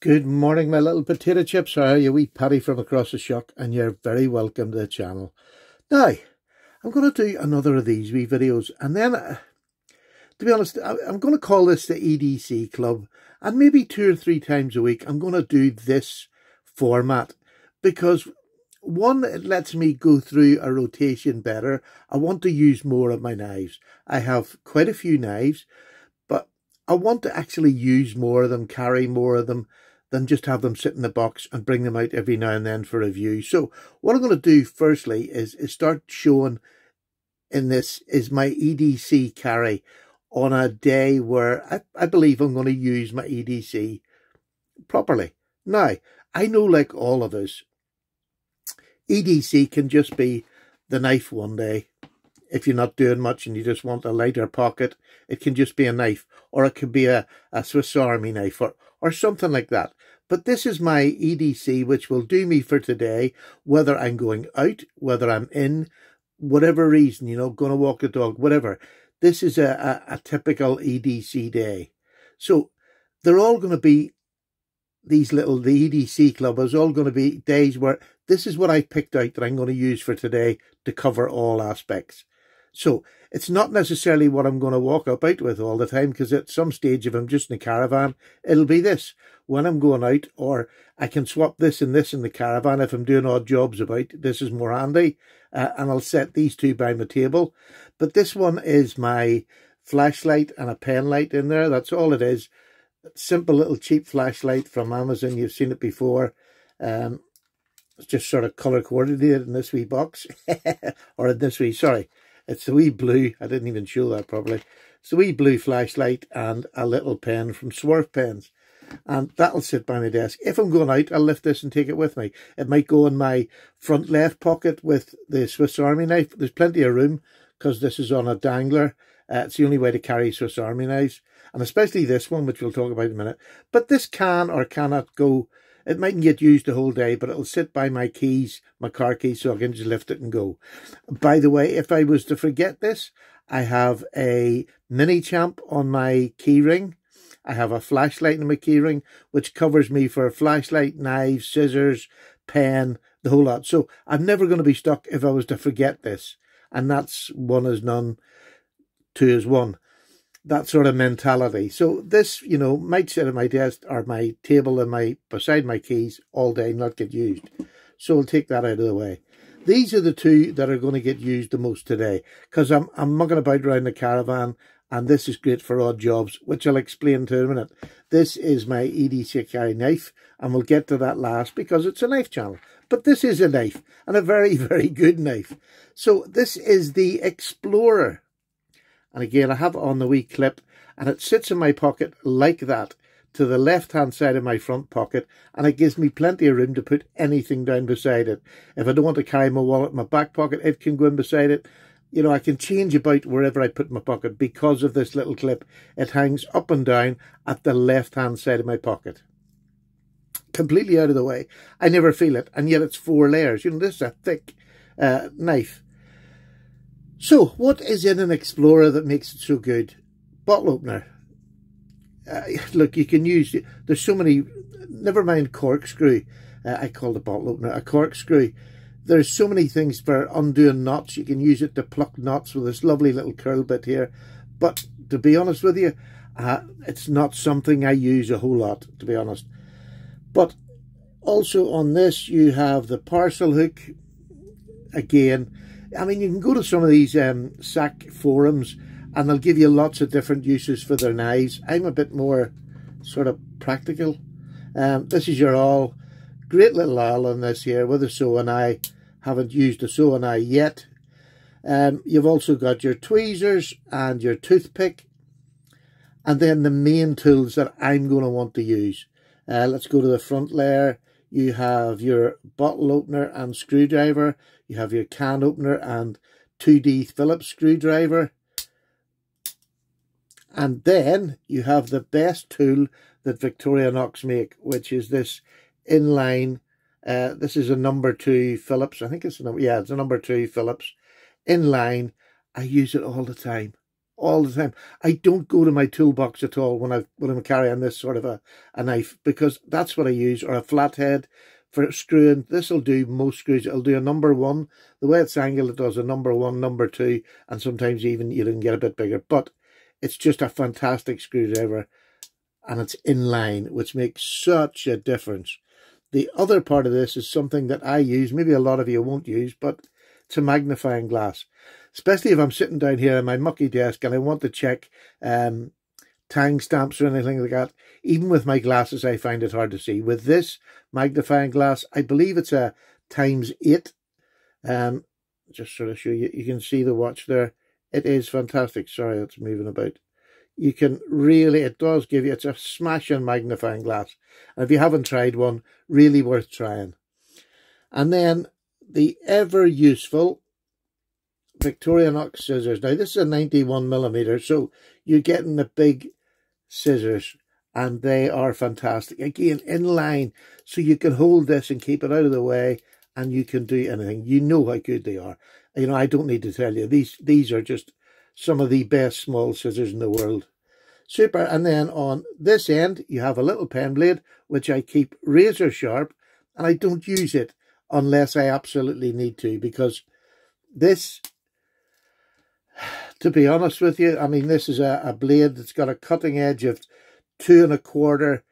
Good morning, my little potato chips. How are you? Wee Paddy from across the sheugh, and you're very welcome to the channel. Now, I'm going to do another of these wee videos, and then, uh, to be honest, I'm going to call this the EDC Club, and maybe two or three times a week, I'm going to do this format, because one, it lets me go through a rotation better. I want to use more of my knives. I have quite a few knives, but I want to actually use more of them, carry more of them, than just have them sit in the box and bring them out every now and then for review. So what I'm going to do firstly is, is start showing in this is my EDC carry on a day where I, I believe I'm going to use my EDC properly. Now, I know like all of us, EDC can just be the knife one day. If you're not doing much and you just want a lighter pocket, it can just be a knife. Or it could be a, a Swiss Army knife or, or something like that. But this is my EDC, which will do me for today, whether I'm going out, whether I'm in, whatever reason, you know, going to walk the dog, whatever. This is a, a, a typical EDC day. So they're all going to be these little, the EDC club is all going to be days where this is what I picked out that I'm going to use for today to cover all aspects. So it's not necessarily what I'm going to walk about with all the time because at some stage, if I'm just in a caravan, it'll be this. When I'm going out, or I can swap this and this in the caravan if I'm doing odd jobs about, this is more handy. Uh, and I'll set these two by my table. But this one is my flashlight and a pen light in there. That's all it is. Simple little cheap flashlight from Amazon. You've seen it before. Um, it's just sort of color coordinated in this wee box. or in this wee, sorry, it's a wee blue. I didn't even show that properly. It's the wee blue flashlight and a little pen from Swarf Pens. And that'll sit by my desk. If I'm going out, I'll lift this and take it with me. It might go in my front left pocket with the Swiss Army knife. There's plenty of room because this is on a dangler. Uh, it's the only way to carry Swiss Army knives. And especially this one, which we'll talk about in a minute. But this can or cannot go it mightn't get used the whole day, but it'll sit by my keys, my car keys, so I can just lift it and go. By the way, if I was to forget this, I have a mini champ on my keyring. I have a flashlight in my keyring, which covers me for a flashlight, knives, scissors, pen, the whole lot. So I'm never going to be stuck if I was to forget this. And that's one is none, two is one that sort of mentality. So this, you know, might sit at my desk or my table and my beside my keys all day not get used. So I'll take that out of the way. These are the two that are going to get used the most today because I'm, I'm mucking about around the caravan and this is great for odd jobs, which I'll explain to in a minute. This is my EDCI knife and we'll get to that last because it's a knife channel. But this is a knife and a very, very good knife. So this is the Explorer and again, I have it on the wee clip and it sits in my pocket like that to the left hand side of my front pocket and it gives me plenty of room to put anything down beside it. If I don't want to carry my wallet in my back pocket, it can go in beside it. You know, I can change about wherever I put my pocket because of this little clip. It hangs up and down at the left hand side of my pocket. Completely out of the way. I never feel it. And yet it's four layers. You know, this is a thick uh, knife. So, what is in an Explorer that makes it so good? Bottle opener. Uh, look, you can use, it, there's so many, never mind corkscrew. Uh, I call the bottle opener a corkscrew. There's so many things for undoing knots. You can use it to pluck knots with this lovely little curl bit here. But to be honest with you, uh, it's not something I use a whole lot, to be honest. But also on this, you have the parcel hook. Again, I mean, you can go to some of these um, SAK forums and they'll give you lots of different uses for their knives. I'm a bit more sort of practical. Um, this is your awl. Great little awl on this here with a sewing eye. Haven't used a sewing eye yet. Um, you've also got your tweezers and your toothpick. And then the main tools that I'm going to want to use. Uh, let's go to the front layer you have your bottle opener and screwdriver, you have your can opener and 2D Phillips screwdriver, and then you have the best tool that Victorinox make, which is this inline, uh, this is a number two Phillips, I think it's a number, yeah, it's a number two Phillips, inline, I use it all the time. All the time. I don't go to my toolbox at all when I when I'm carrying this sort of a, a knife because that's what I use or a flathead for screwing. This will do most screws. It'll do a number one. The way it's angled, it does a number one, number two, and sometimes even you can get a bit bigger. But it's just a fantastic screwdriver and it's in line, which makes such a difference. The other part of this is something that I use, maybe a lot of you won't use, but it's a magnifying glass. Especially if I'm sitting down here at my mucky desk and I want to check um, tang stamps or anything like that. Even with my glasses, I find it hard to see. With this magnifying glass, I believe it's a times eight. Um, just sort of show you, you can see the watch there. It is fantastic. Sorry, it's moving about. You can really, it does give you, it's a smashing magnifying glass. And if you haven't tried one, really worth trying. And then the ever useful Victorinox scissors. Now, this is a 91 millimeter, so you're getting the big scissors and they are fantastic. Again, in line, so you can hold this and keep it out of the way and you can do anything. You know how good they are. You know, I don't need to tell you. These these are just some of the best small scissors in the world. Super. And then on this end, you have a little pen blade, which I keep razor sharp, and I don't use it unless I absolutely need to, because this to be honest with you, I mean, this is a, a blade that's got a cutting edge of two and a quarter.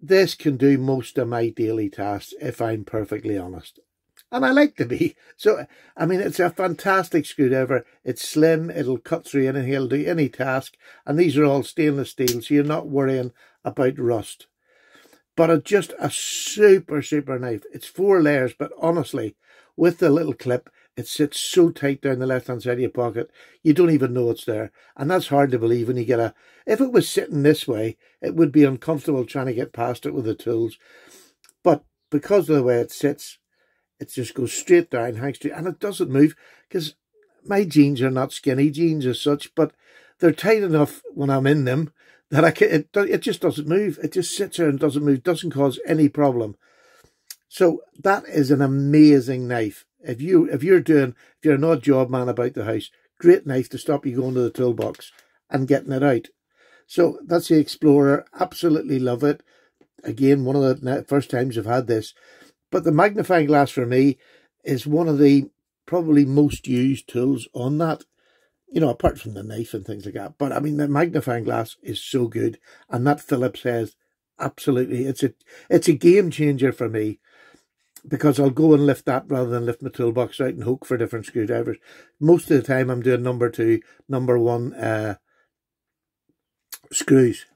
This can do most of my daily tasks, if I'm perfectly honest. And I like to be. So, I mean, it's a fantastic screwdriver. It's slim. It'll cut through anything. It'll do any task. And these are all stainless steel, so you're not worrying about rust. But it's just a super, super knife. It's four layers, but honestly, with the little clip, it sits so tight down the left hand side of your pocket, you don't even know it's there. And that's hard to believe when you get a. If it was sitting this way, it would be uncomfortable trying to get past it with the tools. But because of the way it sits, it just goes straight down, hangs straight, and it doesn't move because my jeans are not skinny jeans as such, but they're tight enough when I'm in them that I can, it, it just doesn't move. It just sits there and doesn't move, doesn't cause any problem. So that is an amazing knife. If you if you're doing if you're an odd job man about the house, great knife to stop you going to the toolbox and getting it out. So that's the Explorer. Absolutely love it. Again, one of the first times I've had this. But the magnifying glass for me is one of the probably most used tools on that. You know, apart from the knife and things like that. But I mean, the magnifying glass is so good. And that Phillips has absolutely, it's a, it's a game changer for me because I'll go and lift that rather than lift my toolbox out and hook for different screwdrivers. Most of the time I'm doing number two, number one uh, screws.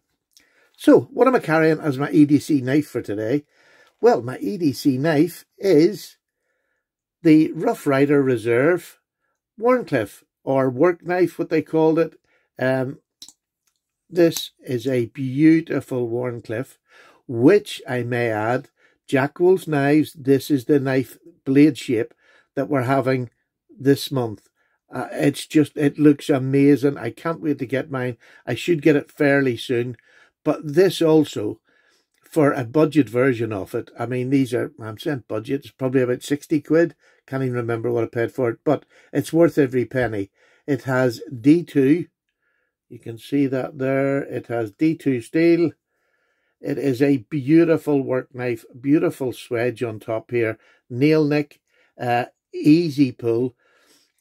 So what am I carrying as my EDC knife for today? Well, my EDC knife is the Rough Ryder Reserve Wharncliffe or work knife, what they called it. Um, this is a beautiful Wharncliffe, which I may add Jack Wolf's knives, this is the knife blade shape that we're having this month. Uh, it's just, it looks amazing. I can't wait to get mine. I should get it fairly soon. But this also, for a budget version of it, I mean, these are, I'm saying budget, it's probably about 60 quid. Can't even remember what I paid for it, but it's worth every penny. It has D2. You can see that there. It has D2 steel. It is a beautiful work knife, beautiful swedge on top here, nail nick, uh, easy pull,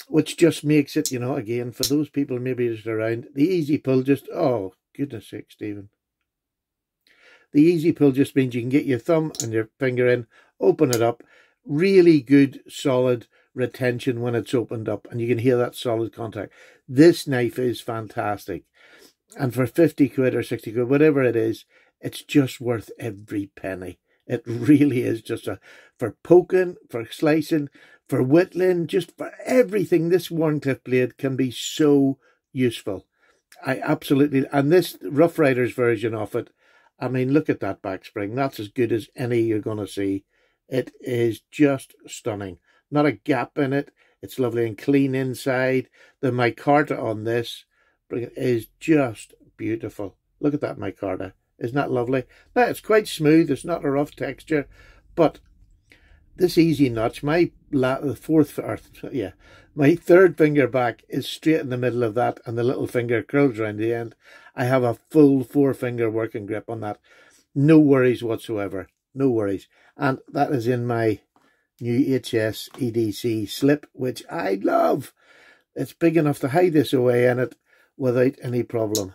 which just makes it, you know, again, for those people maybe just around, the easy pull just, oh, goodness sake, Stephen. The easy pull just means you can get your thumb and your finger in, open it up, really good, solid retention when it's opened up, and you can hear that solid contact. This knife is fantastic. And for 50 quid or 60 quid, whatever it is, it's just worth every penny. It really is just a for poking, for slicing, for whittling, just for everything. This Wharncliffe blade can be so useful. I absolutely and this Rough Ryders version of it. I mean, look at that back spring. That's as good as any you're going to see. It is just stunning. Not a gap in it. It's lovely and clean inside. The micarta on this is just beautiful. Look at that micarta. Isn't that lovely? Now, it's quite smooth. It's not a rough texture. But this easy notch, my la- fourth, or yeah, my third finger back is straight in the middle of that and the little finger curls around the end. I have a full four finger working grip on that. No worries whatsoever. No worries. And that is in my new HS EDC slip, which I love. It's big enough to hide this away in it without any problem.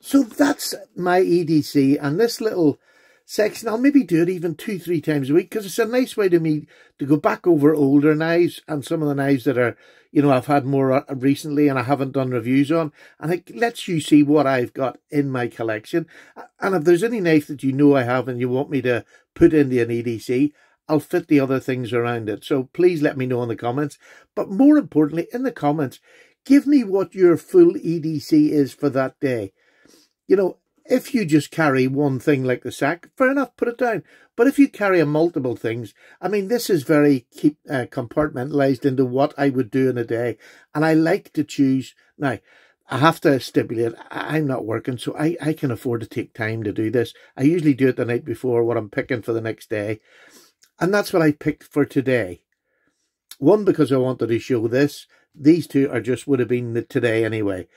So that's my EDC and this little section. I'll maybe do it even two, three times a week because it's a nice way to me to go back over older knives and some of the knives that are, you know, I've had more uh, recently and I haven't done reviews on. And it lets you see what I've got in my collection. And if there's any knife that you know I have and you want me to put into an EDC, I'll fit the other things around it. So please let me know in the comments. But more importantly, in the comments, give me what your full EDC is for that day. You know, if you just carry one thing like the SAK, fair enough, put it down. But if you carry a multiple things, I mean, this is very keep uh, compartmentalized into what I would do in a day. And I like to choose. Now, I have to stipulate, I'm not working, so I, I can afford to take time to do this. I usually do it the night before what I'm picking for the next day. And that's what I picked for today. One, because I wanted to show this. These two are just would have been the today anyway.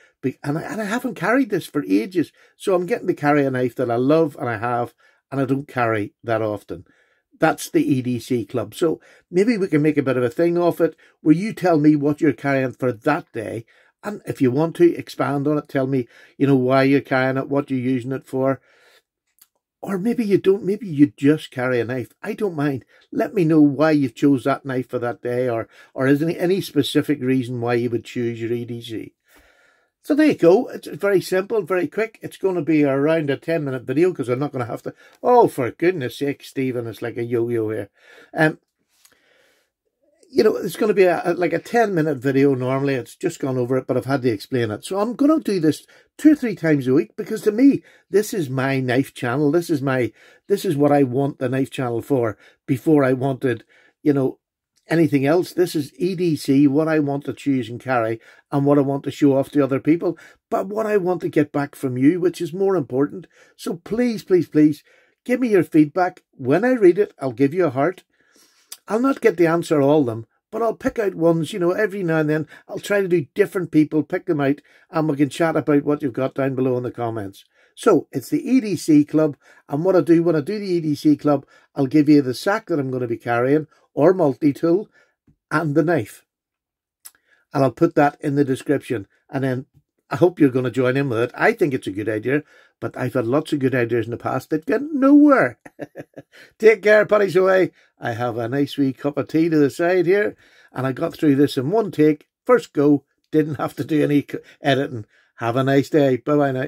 And I, and I haven't carried this for ages. So I'm getting to carry a knife that I love and I have, and I don't carry that often. That's the EDC club. So maybe we can make a bit of a thing off it where you tell me what you're carrying for that day. And if you want to expand on it, tell me, you know, why you're carrying it, what you're using it for. Or maybe you don't, maybe you just carry a knife. I don't mind. Let me know why you chose that knife for that day or, or is there any specific reason why you would choose your EDC. So there you go. It's very simple, very quick. It's going to be around a 10 minute video because I'm not going to have to. Oh, for goodness sake, Stephen, it's like a yo-yo here. Um, you know, it's going to be a, like a 10 minute video normally. It's just gone over it, but I've had to explain it. So I'm going to do this two or three times a week because to me, this is my knife channel. This is my, this is what I want the knife channel for before I wanted, you know, anything else. This is EDC, what I want to choose and carry and what I want to show off to other people, but what I want to get back from you, which is more important. So please, please, please give me your feedback. When I read it, I'll give you a heart. I'll not get the answer all of them, but I'll pick out ones, you know, every now and then. I'll try to do different people, pick them out, and we can chat about what you've got down below in the comments. So it's the EDC club, and what I do when I do the EDC club, I'll give you the SAK that I'm going to be carrying, or multi-tool, and the knife. And I'll put that in the description, and then I hope you're going to join in with it. I think it's a good idea, but I've had lots of good ideas in the past that get nowhere. Take care, Paddy's away. I have a nice wee cup of tea to the side here, and I got through this in one take. First go, didn't have to do any editing. Have a nice day. Bye-bye now.